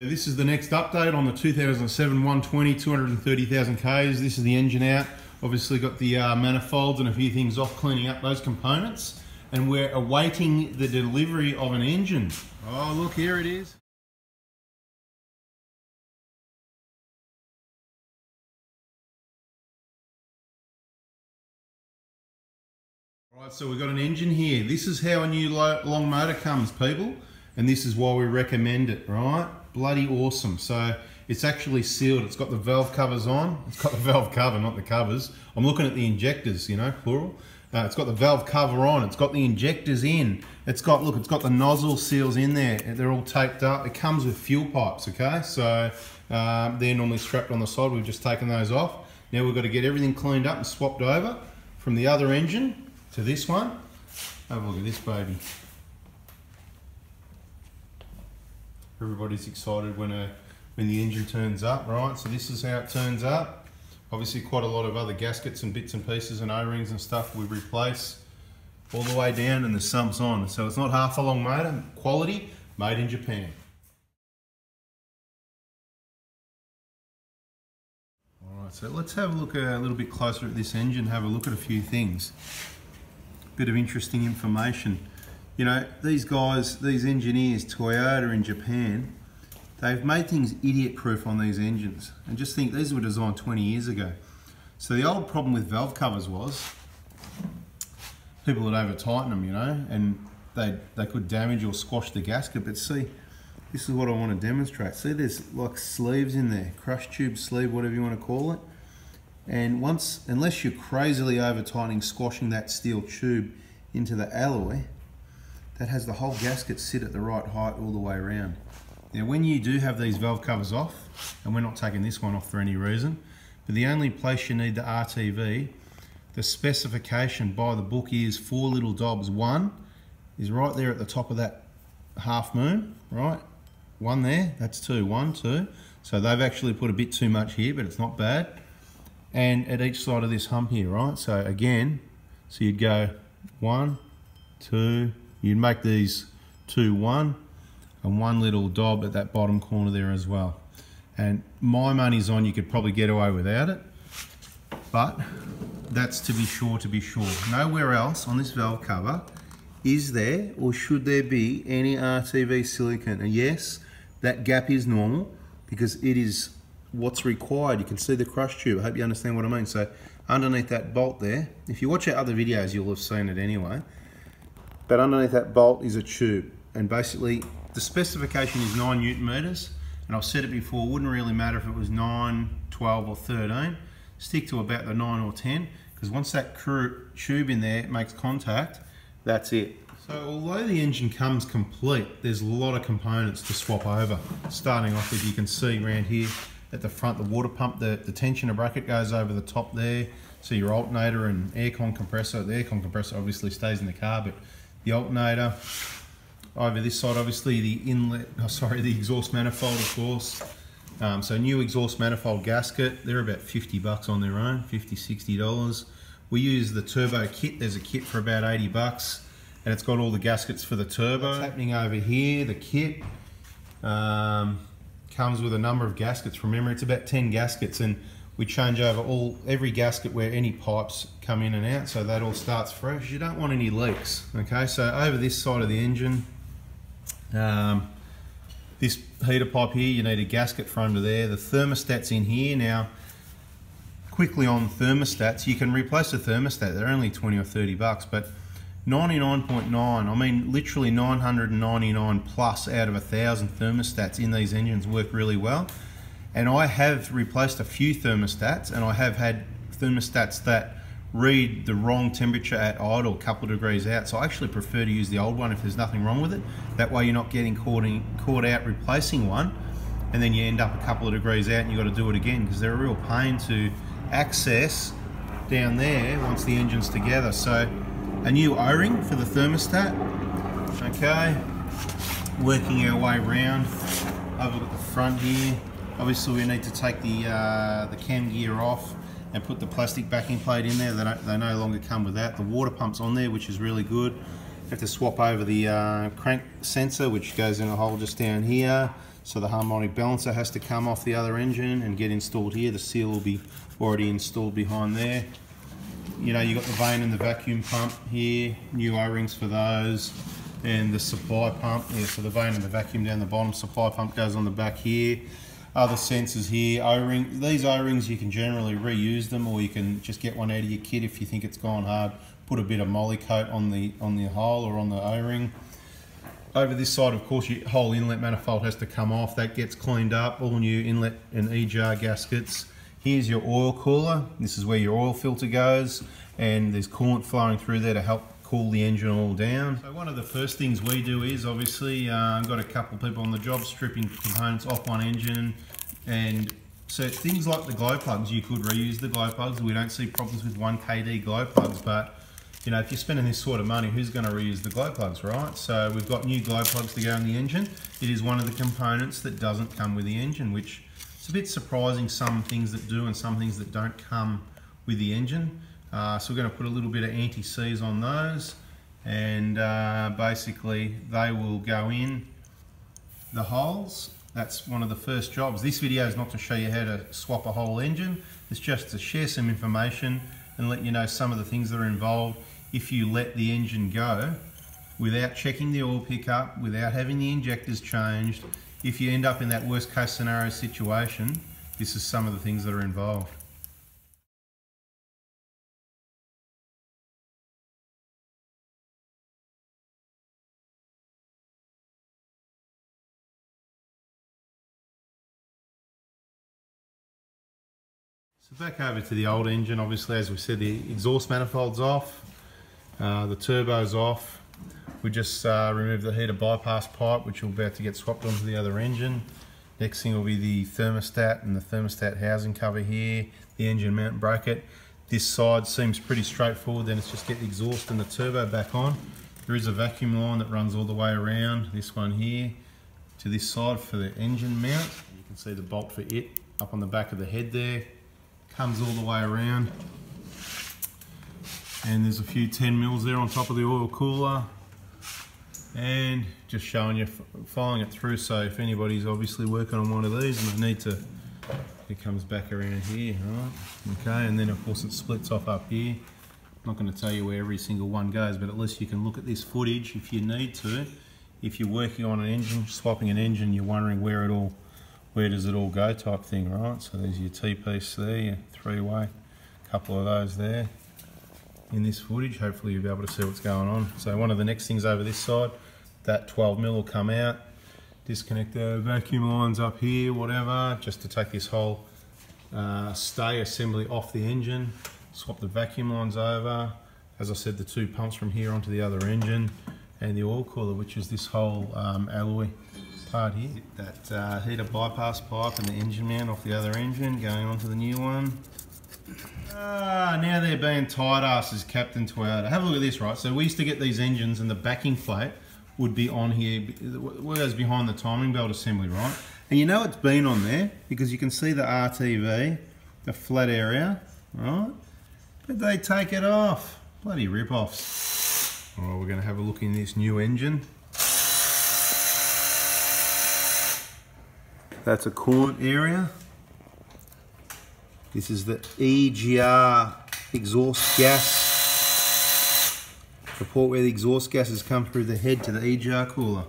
This is the next update on the 2007 120 230,000 Ks. This is the engine out. Obviously got the uh, manifolds and a few things off cleaning up those components. And we're awaiting the delivery of an engine. Oh look, here it is. Right, so we've got an engine here. This is how a new long motor comes, people. And this is why we recommend it, right? Bloody awesome. So it's actually sealed. It's got the valve covers on. It's got the valve cover, not the covers. I'm looking at the injectors, you know, plural. Uh, it's got the valve cover on. It's got the injectors in. It's got, look, it's got the nozzle seals in there. They're all taped up. It comes with fuel pipes, okay? So um, they're normally strapped on the side. We've just taken those off. Now we've got to get everything cleaned up and swapped over from the other engine to this one. Have a look at this baby. Everybody's excited when a when the engine turns up, right? So this is how it turns up. Obviously quite a lot of other gaskets and bits and pieces and O-rings and stuff we replace all the way down and the sumps on. So it's not half a long motor, um, quality, made in Japan. Alright, so let's have a look uh, a little bit closer at this engine, have a look at a few things. Bit of interesting information. You know, these guys, these engineers, Toyota in Japan, they've made things idiot proof on these engines. And just think, these were designed 20 years ago. So the old problem with valve covers was people would over tighten them, you know, and they, they could damage or squash the gasket. But see, this is what I want to demonstrate. See, there's like sleeves in there, crush tube sleeve, whatever you want to call it. And once, unless you're crazily over tightening, squashing that steel tube into the alloy, that has the whole gasket sit at the right height all the way around. Now when you do have these valve covers off, and we're not taking this one off for any reason, but the only place you need the RTV, the specification by the book is four little dobs. One is right there at the top of that half moon, right? One there, that's two, one, two. So they've actually put a bit too much here, but it's not bad. And at each side of this hump here, right? So again, so you'd go one, two, You'd make these two one and one little dob at that bottom corner there as well. And my money's on you could probably get away without it, but that's to be sure to be sure. Nowhere else on this valve cover is there or should there be any RTV silicone. And yes, that gap is normal because it is what's required. You can see the crush tube. I hope you understand what I mean. So underneath that bolt there, if you watch our other videos, you'll have seen it anyway. But underneath that bolt is a tube. And basically the specification is nine Newton meters. And I've said it before, it wouldn't really matter if it was nine, 12 or 13. Stick to about the nine or 10, because once that tube in there makes contact, that's it. So although the engine comes complete, there's a lot of components to swap over. Starting off, as you can see around here at the front, the water pump, the, the tensioner bracket goes over the top there. So your alternator and aircon compressor, the aircon compressor obviously stays in the car, but the alternator. Over this side, obviously the inlet, oh, sorry, the exhaust manifold, of course. Um, so new exhaust manifold gasket, they're about 50 bucks on their own, 50, 60 dollars. We use the turbo kit, there's a kit for about 80 bucks and it's got all the gaskets for the turbo. What's happening over here, the kit um, comes with a number of gaskets. Remember, it's about 10 gaskets and we change over all every gasket where any pipes come in and out so that all starts fresh. You don't want any leaks okay? So over this side of the engine um, this heater pipe here you need a gasket for under there. The thermostat's in here now quickly on thermostats you can replace the thermostat. They're only 20 or 30 bucks but 99.9 I mean literally 999 plus out of a thousand thermostats in these engines work really well and I have replaced a few thermostats and I have had thermostats that read the wrong temperature at idle, a couple of degrees out. So I actually prefer to use the old one if there's nothing wrong with it. That way you're not getting caught, in, caught out replacing one and then you end up a couple of degrees out and you've got to do it again because they're a real pain to access down there once the engine's together. So a new O-ring for the thermostat. Okay, working our way around over at the front here. Obviously we need to take the, uh, the cam gear off and put the plastic backing plate in there. They, they no longer come with that. The water pump's on there, which is really good. have to swap over the uh, crank sensor, which goes in a hole just down here. So the harmonic balancer has to come off the other engine and get installed here. The seal will be already installed behind there. You know, you got the vane and the vacuum pump here, new O-rings for those, and the supply pump. Yeah, so the vane and the vacuum down the bottom, supply pump goes on the back here. Other sensors here, O-ring. These O-rings, you can generally reuse them or you can just get one out of your kit if you think it's gone hard. Put a bit of Molykote on the, on the hole or on the O-ring. Over this side, of course, your whole inlet manifold has to come off. That gets cleaned up, all new inlet and EGR gaskets. Here's your oil cooler. This is where your oil filter goes and there's coolant flowing through there to help cool the engine all down. So one of the first things we do is obviously, uh, I've got a couple of people on the job stripping components off one engine and so things like the glow plugs, you could reuse the glow plugs. We don't see problems with 1KD glow plugs, but you know, if you're spending this sort of money, who's going to reuse the glow plugs, right? So we've got new glow plugs to go in the engine. It is one of the components that doesn't come with the engine, which it's a bit surprising some things that do and some things that don't come with the engine. Uh, so we're going to put a little bit of anti-seize on those and uh, basically they will go in the holes. That's one of the first jobs. This video is not to show you how to swap a whole engine. It's just to share some information and let you know some of the things that are involved if you let the engine go without checking the oil pickup, without having the injectors changed. If you end up in that worst case scenario situation, this is some of the things that are involved. So back over to the old engine, obviously as we said the exhaust manifold's off, uh, the turbo's off. We just uh, removed the heater bypass pipe which will be about to get swapped onto the other engine. Next thing will be the thermostat and the thermostat housing cover here, the engine mount bracket. This side seems pretty straightforward, then it's just get the exhaust and the turbo back on. There is a vacuum line that runs all the way around, this one here, to this side for the engine mount. You can see the bolt for it up on the back of the head there comes all the way around. And there's a few 10 mils there on top of the oil cooler. And just showing you following it through so if anybody's obviously working on one of these and they need to it comes back around here right? Okay and then of course it splits off up here. I'm not going to tell you where every single one goes but at least you can look at this footage if you need to. If you're working on an engine swapping an engine you're wondering where it all where does it all go type thing, right? So there's your T-piece there, your three-way, a couple of those there in this footage. Hopefully you'll be able to see what's going on. So one of the next things over this side, that 12 mil will come out, disconnect the vacuum lines up here, whatever, just to take this whole uh, stay assembly off the engine, swap the vacuum lines over. As I said, the two pumps from here onto the other engine and the oil cooler, which is this whole um, alloy part here. That uh, heater bypass pipe and the engine mount off the other engine going onto the new one. Ah, now they're being tight asses, Captain Toyota. Have a look at this, right? So we used to get these engines and the backing plate would be on here, whereas behind the timing belt assembly, right? And you know it's been on there because you can see the RTV, the flat area, right? But they take it off. Bloody rip-offs. All right, we're gonna have a look in this new engine. That's a coolant area. This is the EGR exhaust gas. The port where the exhaust gases come through the head to the EGR cooler.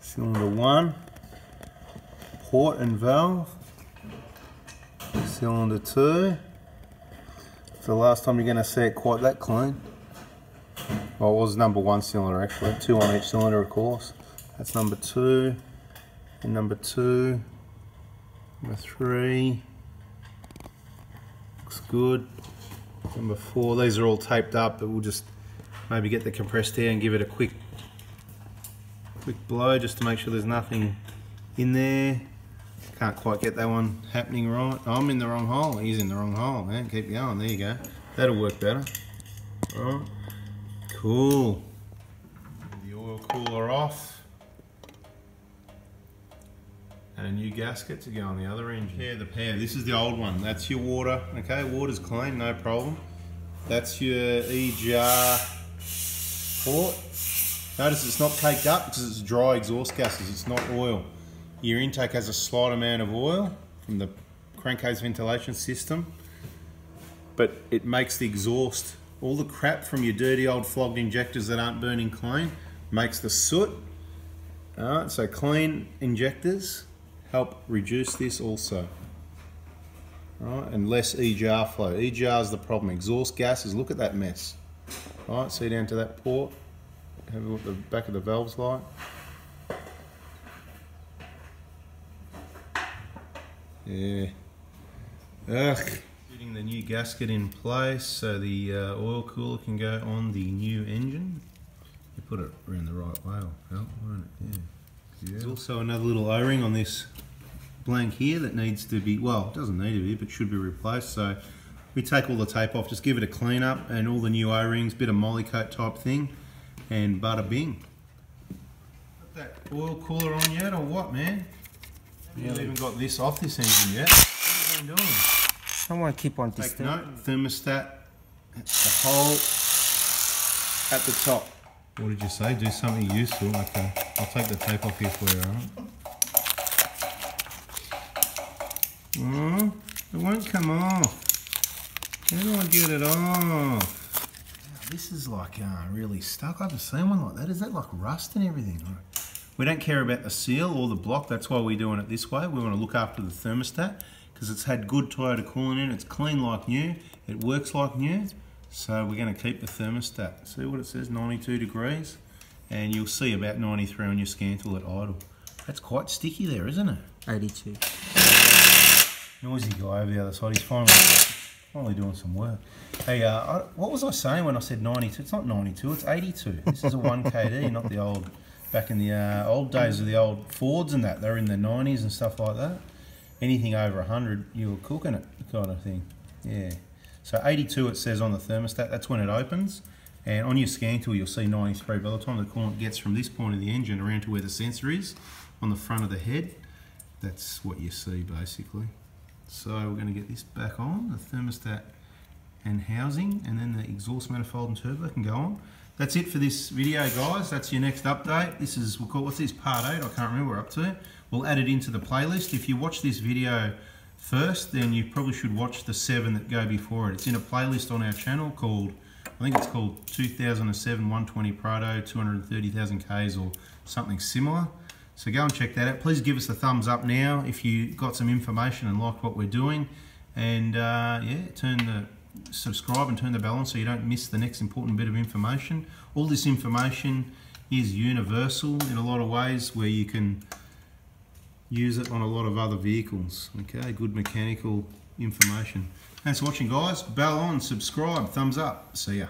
Cylinder 1, port and valve. Cylinder 2. It's the last time you're going to see it quite that clean. Well, it was number one cylinder actually, two on each cylinder of course. That's number two, and number two, number three, looks good. Number four, these are all taped up, but we'll just maybe get the compressed air and give it a quick, quick blow just to make sure there's nothing in there. Can't quite get that one happening right. Oh, I'm in the wrong hole. He's in the wrong hole, man. Keep going. There you go. That'll work better. All right. Cool. The oil cooler off. And a new gasket to go on the other engine. Yeah, the pair. This is the old one. That's your water. Okay, water's clean, no problem. That's your EGR port. Notice it's not caked up because it's dry exhaust gases, it's not oil. Your intake has a slight amount of oil from the crankcase ventilation system, but it makes the exhaust, all the crap from your dirty old flogged injectors that aren't burning clean, makes the soot. Alright, so clean injectors help reduce this also. Right, and less EGR flow. EGR is the problem. Exhaust gases, look at that mess. Right, see down to that port. Have a look at the back of the valves like. Yeah. Ugh. Putting the new gasket in place so the uh, oil cooler can go on the new engine. You put it around the right way, will won't it? Yeah. There's also another little O-ring on this blank here that needs to be, well, it doesn't need to be, but should be replaced. So we take all the tape off, just give it a clean up and all the new O-rings, bit of Molykote type thing, and bada bing. Got that oil cooler on yet or what, man? You haven't even got this off this engine yet. What are you doing? I want to keep on Take disturbing. note, thermostat, the hole at the top. What did you say? Do something useful. Okay, I'll take the tape off here for you, alright? Oh, it won't come off. How do I get it off? This is like uh, really stuck. I haven't seen one like that. Is that like rust and everything? We don't care about the seal or the block. That's why we're doing it this way. We want to look after the thermostat because it's had good Toyota coolant in. It's clean like new. It works like new. So we're going to keep the thermostat. See what it says, 92 degrees. And you'll see about 93 on your scan tool at idle. That's quite sticky there, isn't it? 82. Noisy guy over the other side. He's finally, finally doing some work. Hey, uh, I, what was I saying when I said 92? It's not 92, it's 82. This is a 1KD, not the old, back in the uh, old days of the old Fords and that. They're in the 90s and stuff like that. Anything over 100, you were cooking it kind of thing. Yeah. So 82 it says on the thermostat, that's when it opens. And on your scan tool, you'll see 93. By the time the coolant gets from this point of the engine around to where the sensor is, on the front of the head, that's what you see basically. So we're going to get this back on, the thermostat and housing, and then the exhaust manifold and turbo can go on. That's it for this video, guys. That's your next update. This is, we'll call, what's this, part 8? I can't remember we're up to. We'll add it into the playlist. If you watch this video first, then you probably should watch the 7 that go before it. It's in a playlist on our channel called, I think it's called 2007 120 Prado 230,000 Ks or something similar. So go and check that out. Please give us a thumbs up now if you got some information and like what we're doing. And uh, yeah, turn the subscribe and turn the bell on so you don't miss the next important bit of information. All this information is universal in a lot of ways where you can use it on a lot of other vehicles. Okay, good mechanical information. Thanks for watching guys. Bell on, subscribe, thumbs up. See ya.